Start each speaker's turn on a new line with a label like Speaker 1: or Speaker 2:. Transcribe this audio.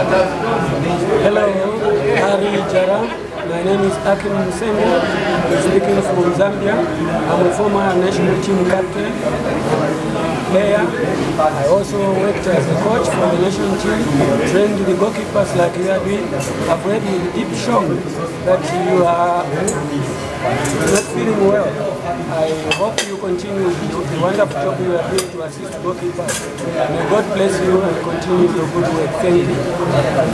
Speaker 1: Hello, Ali Jarra. My name is Ackim Musenge. I'm speaking from Zambia. I'm a former national team captain, player. I also worked as a coach for the national team, trained the goalkeepers like you. I've read with deep shock that you are not feeling well. Hope you continue the wonderful job you are doing to assist goalkeepers. May God bless you and continue your good work. Thank you.